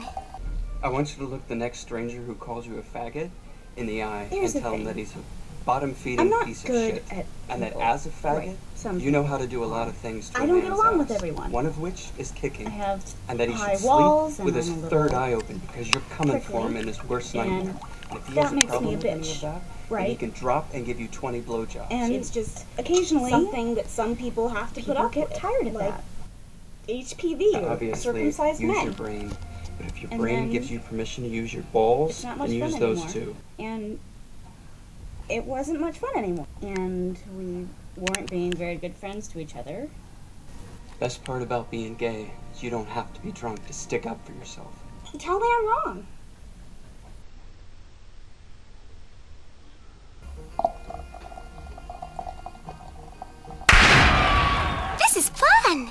fun. I want you to look the next stranger who calls you a faggot in the eye Here's the and tell him that he's a bottom feeding piece of good shit. and that as a faggot, Right, you know how to do a lot of things to I a don't get along with everyone. One of which is kicking. I have and that he high should walls sleep with his third eye open because you're coming for him in his worst nightmare. And if he that has a makes me problem a with bitch, that, he can drop and give you 20 blowjobs. And It's just occasionally something that some people have to people put up get with. tired of like that. HPV circumcised use men. your brain. But if your and brain gives you permission to use your balls, and use those anymore. too. And it wasn't much fun anymore. And we weren't being very good friends to each other. Best part about being gay is you don't have to be drunk to stick up for yourself. Tell me I'm wrong. This is fun!